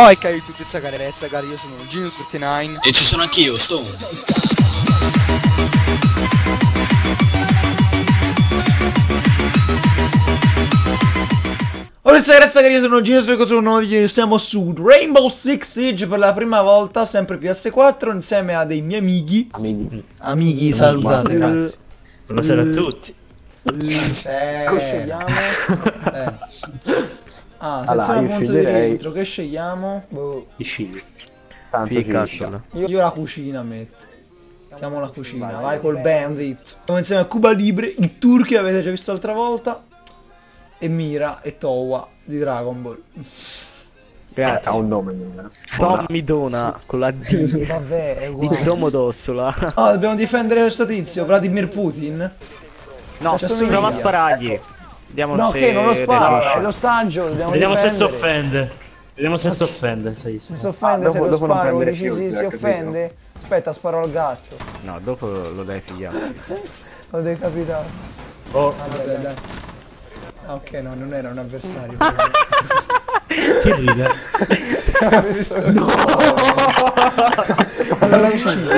Oh, e cari tutti questa carezza, cari, io sono Genius39 E ci sono anch'io, Stone. Ora ragazzi io sono Genius sono un nuovo video siamo su Rainbow Six Siege per la prima volta sempre PS4 insieme a dei miei amici Amici. Amici salutate grazie Buonasera a tutti. scegliamo? eh. Ah, Allora, senza un io punto di sceglierei- rientro che scegliamo? Boh, I. Stanza civile. io la cucina metto Mettiamo la cucina, vai col bandit. Siamo insieme a Cuba Libre, i turchi avete già visto l'altra volta. E Mira e Towa di Dragon Ball. Ha un nome. non è? Tommy Dona con la D Vabbè, è di Domodossola. Ah, dobbiamo difendere questo tizio, Vladimir Putin. No, C'è solo prova a sparargli. Vediamo No, se che non lo spara, è lo stagio, Vediamo se si offende. Vediamo se si offende. Se Se si offende, Ah, se dopo- lo sparo, prendere dici fuse, si, si capito? offende. Aspetta, sparo al gaccio. No, dopo lo devi pigliare. L'ho decapitato. Oh, Vabbè, dai. Ah, ok, no, non era un avversario. che ride. no! Non l'ho ucciso.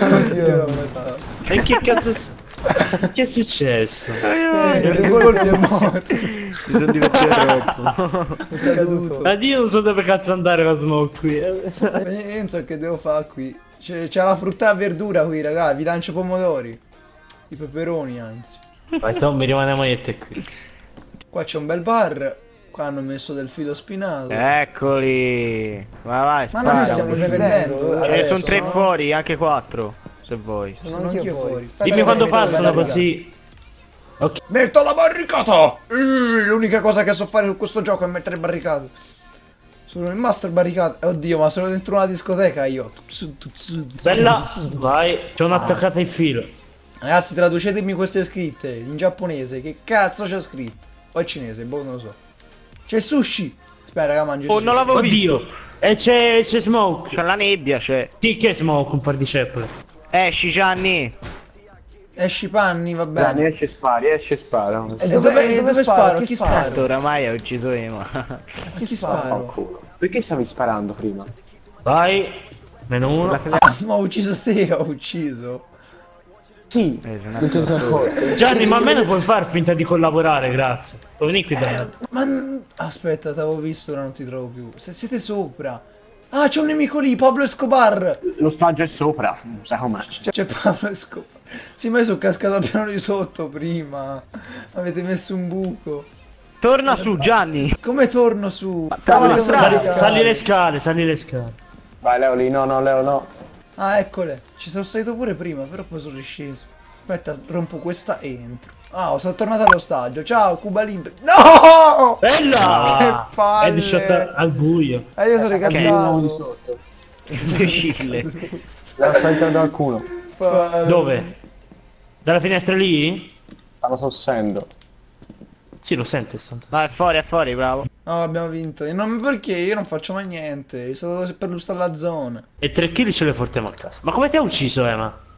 Oddio, l'ho ammazzato. E che cazzo... Che è successo? Eh, il colpo è morto. Si sono divertiti troppo. È caduto. Addio, non so dove cazzo andare la smoke qui. Eh, Io non so che devo fare qui. C'è, c'è la frutta e verdura qui, raga. Vi lancio pomodori. I peperoni, anzi. Vai Tommy, rimaniamo io e te qui. Qua c'è un bel bar. Qua hanno messo del filo spinato. Eccoli. Vai, vai, Ma Noi non spara. stiamo difendendo. Ce ne sono tre no? fuori, anche quattro. Se vuoi. Sono Sono anch'io fuori. fuori. Dimmi che quando passano così. Ok. Metto la barricata! Eh, L'unica cosa che so fare su questo gioco è mettere barricate. Sono il master barricate. Oddio, ma sono dentro una discoteca io. Bella. Vai. C'è un attaccato in filo. Ragazzi, traducetemi queste scritte in giapponese. Che cazzo c'è scritto? O in cinese, boh, non lo so. C'è sushi. Aspetta, raga, mangio il Oh, sushi. non l'avevo visto. E c'è, c'è smoke. C'è la nebbia, c'è. Sì, che smoke, un par di ceppole. Esci, Gianni. Esci panni, va bene. esce e spari, esce e spara. E E dove, e dove sparo? Chi Chi spara? sparo? Tanto oramai ha ucciso Ema. Chi Oh, sparo? culo. Perché stavi sparando prima? Vai. Meno uno. Ah, ma ho ucciso te, ho ucciso. Sì, Eh. Gianni, ma almeno puoi far finta di collaborare, grazie. Puoi venire qui da me. Ma n- aspetta, t'avevo visto, ora non ti trovo più. Se siete sopra. Ah, c'è un nemico lì, Pablo Escobar. Lo stagio è sopra. Sai com'è? C'è Pablo Escobar. Sì, ma io sono cascato al piano di sotto prima. Avete messo un buco. Torna su, Gianni. Come torno su? Trova la strada. le Sali le scale, sali le scale. Vai Leo lì, no, no, Leo no. Ah, eccole. Ci sono salito pure prima, però poi sono risceso. Aspetta, rompo questa e entro. Ah, sono tornato allo stadio. Ciao, Cuba Libre. No! Bella! Che palle. Headshot al buio. E io sono Di ricacciato. sotto. Imbecille. Leo sta entrando al culo. Dove? Dalla finestra lì? Stanno tossendo. Sì, lo sento. il santo. Vai, fuori, è fuori, bravo. No, abbiamo vinto. E non perché io non faccio mai niente. Io sono per lustare la zona. E tre kill ce le portiamo a casa. Ma come ti ha ucciso, Ema?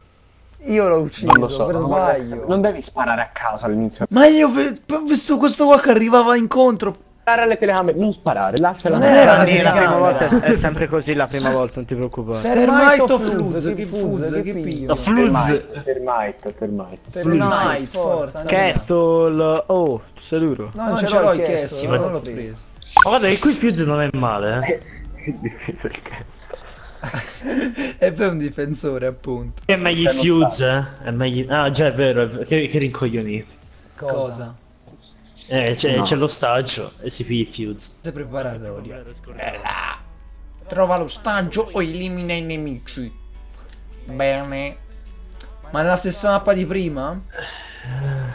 Io l'ho ucciso Non lo so. per non sbaglio. Non devi sparare a caso all'inizio. Ma io ho visto questo qua che arrivava incontro. Sparare alle telecamere, non sparare, lasciala. Non era la prima telecamera. volta è sempre così la prima volta, non ti preoccupare. Termite o Fluz, Fluz? Che Fluz, Fluz? Che piglio? piglio? No, Fluz. Termite, termite. Termite, forza. Castle, oh, sei duro. Non, Non ce l'ho il cast, ma non l'ho preso. Ma guarda che qui fuse non è male, eh. Difesa il cazzo. E poi è un difensore, appunto. È meglio fuse, eh. È meglio... Ah, già è vero, è vero. Che, che rincoglioniti. Cosa? Eh, c'è, No. c'è lo stagio e si piglia il fuse. Sei preparatoria. Trova lo stagio o elimina i nemici. Bene. Ma nella stessa mappa di prima?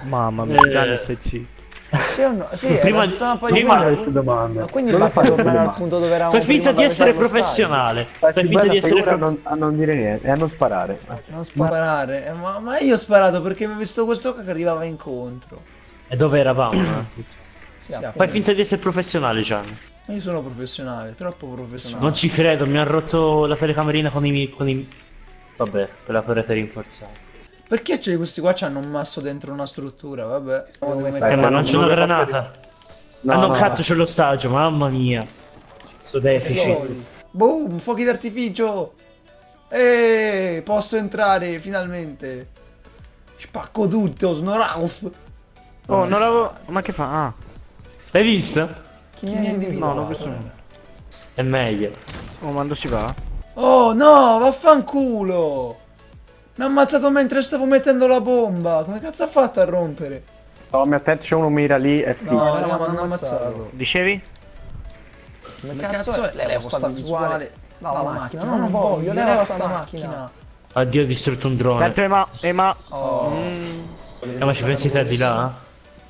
Mamma mia, Eh. Stai zitto. Sì o no? Sì, Prima- di prima- prima. queste domande. Ma quindi Non basta tornare al punto dove eravamo Fai finta di essere professionale. Fai finta di essere professionale. non, a non dire niente e a non sparare. Non spara. Sparare. Eh, ma, ma io ho sparato perché mi ho visto questo che arrivava incontro. E dove eravamo? eh? Sì, appunto. Fai finta di essere professionale, Gianni. Ma Io sono professionale, troppo professionale. Non ci credo, mi ha rotto la telecamerina con i miei. Con i... Vabbè, per la parete rinforzata. Perché c'è questi qua c'hanno un masso dentro una struttura? Vabbè. Eh, ma non c'è una granata. No, ah no, no. cazzo c'è l'ostaggio, mamma mia. Sto deficit. Boom, fuochi d'artificio. Eeeh, posso entrare finalmente. Spacco tutto, sono Ralph. Oh, non l'avevo... Ma che fa? Ah. L'hai visto? Chi mi ha individuato? No, non nulla. È meglio. Oh, quando si va? Oh no, vaffanculo. Mi ha ammazzato mentre stavo mettendo la bomba. Come cazzo ha fatto a rompere? Tommy, attento, c'è uno mira lì e No, figa. raga, mi hanno ammazzato. Dicevi? Come cazzo è? Levo sta visuale. Dalla Dalla macchina, macchina, non voglio, leva sta macchina. Addio, ho distrutto un drone. Dentro Ema, Ema. Oh. Mm. Eh, ma ci pensi te di là?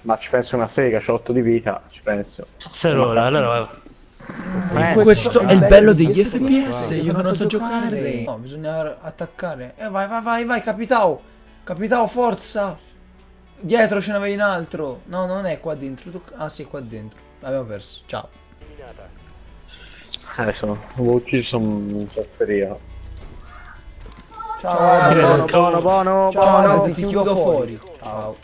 Ma ci penso una sega, c'ho 8 di vita, ci penso. Cazzarola, allora Eh, Questo è il bello degli FPS, io che non so giocare. No, bisogna attaccare. Eh, vai, vai, vai, vai, capitao. Capitao, forza. Dietro ce n'avevi un altro. No, non è qua dentro. Ah, sì, è qua dentro. L'abbiamo perso. Ciao. Adesso, avevo ucciso un sofferio. Ciao, Credo buono, buono, buono, Ciao, buono, ti chiudo fuori. Ciao.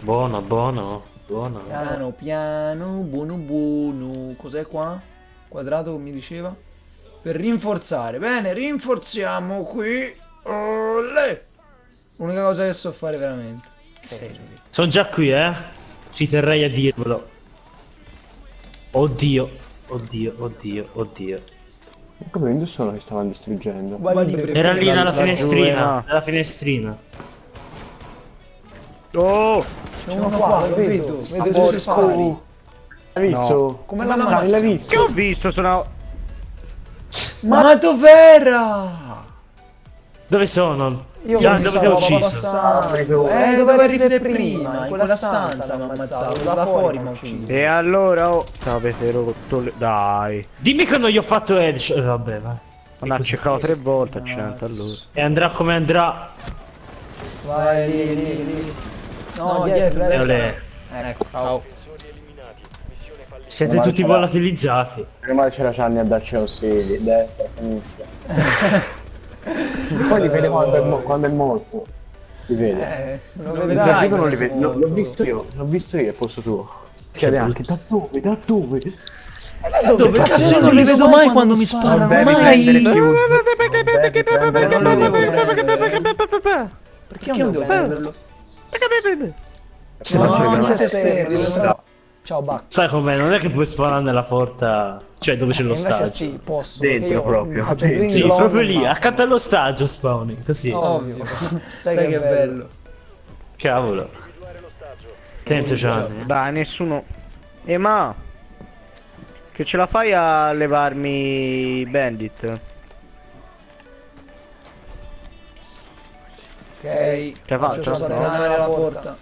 buono, buono, buono. Piano, piano, buono, buono. Cos'è qua? Quadrato, come mi diceva? Per rinforzare. Bene, rinforziamo qui. Olè. L'unica cosa che so fare veramente. Serve. Sono già qui, eh. Ci terrei a dirvelo. Oddio, oddio, oddio, oddio. Come sono che stavano distruggendo? Era lì nella giù, finestrina, nella finestrina. Oh! C'è uno qua, lo vedo. Vedo i suoi spari. Hai visto? Come l'ha L'hai ammazzato? Che visto? ho visto? Sono... Ma dov'era? Dove sono? Io Ah, mi dove ho ucciso? Eh, dove arrivi prima? In quella stanza mi ha ammazzato. Da fuori mi ha ucciso. E allora, oh... Avete rotto le... Dai. Dimmi che non gli ho fatto headshot. Eh, Vabbè, vai. Non ha cercato tre volte, accidente allora. E andrà come andrà. Vai lì, lì, lì. No, dietro, E destra. olè. Ecco, ciao. Siete Ma tutti volatilizzati. Male c'era Gianni a darci consigli, destra, sinistra. Poi li vede quando è, mo- quando è morto. Li vede. Eh, lo Cioè, vedrai. non li vedo, l'ho visto io, l'ho visto io al posto tuo. Chiede anche da dove, da dove? Dove cazzo io non li vedo mai quando mi sparano mai? Non. Perché non devo prenderlo? Se No, c'è no, che- niente esterno. Ciao, Buck. Sai com'è? Non è che puoi sparare nella porta. Cioè, dove c'è lo Invece stagio. sì, posso. Dentro proprio, dentro. green Sì, proprio lì, ma- accanto allo stagio spawni. Così. Ovvio. Sai Sai che bello. Cavolo. Attento Gianni. Dai, nessuno... Ema! Che ce la fai a levarmi bandit? Ok. Che Faccio faccio? saltare la porta.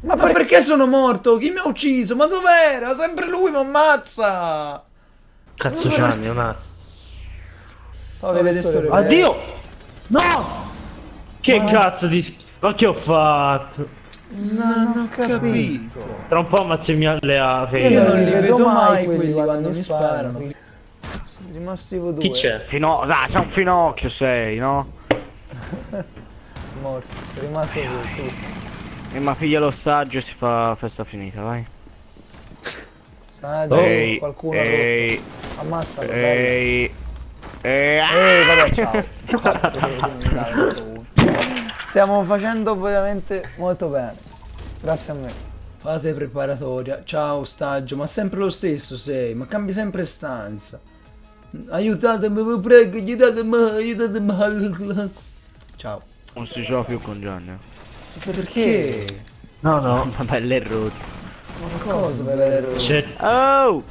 Ma perché sono morto? Chi mi ha ucciso? Ma dov'era? Sempre lui mi ammazza. Cazzo Gianni, un attimo. Belle. Addio! No! Che cazzo di... Ma che ho fatto? Non ho capito. Tra un po' ammazzo i miei alleati. Io non li vedo mai quelli quando mi sparano. Rimasti due. Chi c'è? Fino... Dai, sei un finocchio sei, no? Morti. Rimasti due. tutti. E ma figlia l'ostaggio e si fa festa finita, vai. Stai, Ehi, qualcuno ehi. Ammazzalo. dai. ehi, ehi, ah! Ehi, vabbè, ciao. Stiamo facendo veramente molto bene. Grazie a me. Fase preparatoria. Ciao staggio, ma sempre lo stesso sei, ma cambi sempre stanza. Aiutatemi, vi prego, aiutatemi, aiutatemi. Ciao. Non si gioca più con Gianni. Perché? No, no. Vabbè, l'errore. Ma cosa per l'errore? C'è, Oh!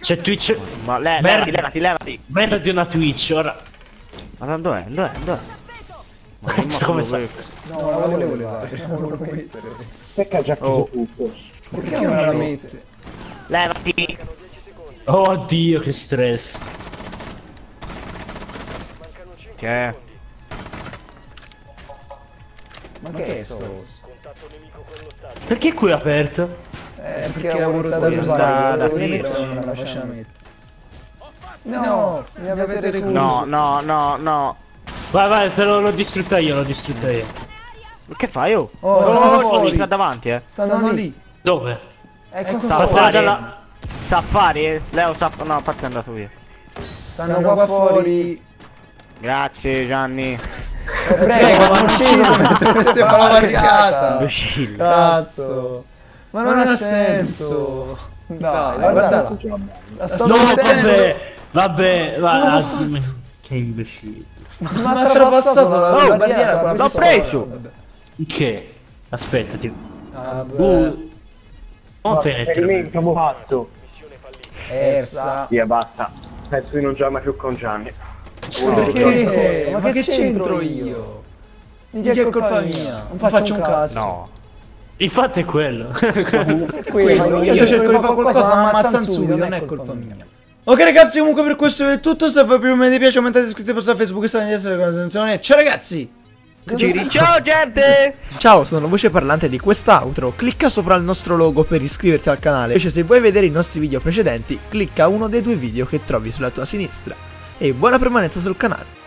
c'è Twitch. Ma le, Merda. levati, levati, levati. Merda di una Twitch, ora. Ma dov'è? Dov'è? Dov'è? Ma non Cioè, come lo sai? No, non la volevo levare. Non volevo mettere. Perché ha già chiuso Oh. tutto? Perché non la mette? Levati! Oh Dio, che stress. Che è? Ma che è sto? Perché qui è aperto? Eh, perché lavoro da portato sbaglio, da- finire. non la faceva mettere. No, mi avete recluso. No, no, no, no. Vai, vai, te l'ho l'ho distrutta io, l'ho distrutta io. Che fai, oh? Oh, Oh, stanno oh, fuori. sta davanti, eh. Stanno, Stanno lì. lì. Dove? Ecco. Passare Passate dalla... là. Safari, eh? Leo sa... No, a parte è andato via. Stanno qua fuori. Grazie, Gianni. Prego, ma non Mentre metteva la barricata. Imbecille. Cazzo. Ma Ma non ha senso. Dai, Dai, guardala. guardala. La sto sto No, vabbè, vabbè, va, ah, fatto? Che imbecille. Ma ha trapassato la Oh, barriera con la l'ho preso. Che? Aspetta, ti... Vabbè. Uh, non te fatto. Persa. Via, basta. Penso di non giocare mai più con Gianni. Perché? Ma Ma che che c'entro c'entro io? Mica Che è colpa mia. Non faccio un cazzo. No. Il fatto è quello. Quello, io cerco di fare qualcosa, ma ammazzano subito, non è colpa mia. Ok ragazzi, comunque per questo è tutto. Se vi più mi piace, commentate, iscrivetevi su Facebook e state di essere con attenzione. Ciao ragazzi! Giri, ciao gente! Ciao, sono la voce parlante di quest'outro. Clicca sopra il nostro logo per iscriverti al canale. Invece, se vuoi vedere i nostri video precedenti, clicca uno dei due video che trovi sulla tua sinistra. E buona permanenza sul canale.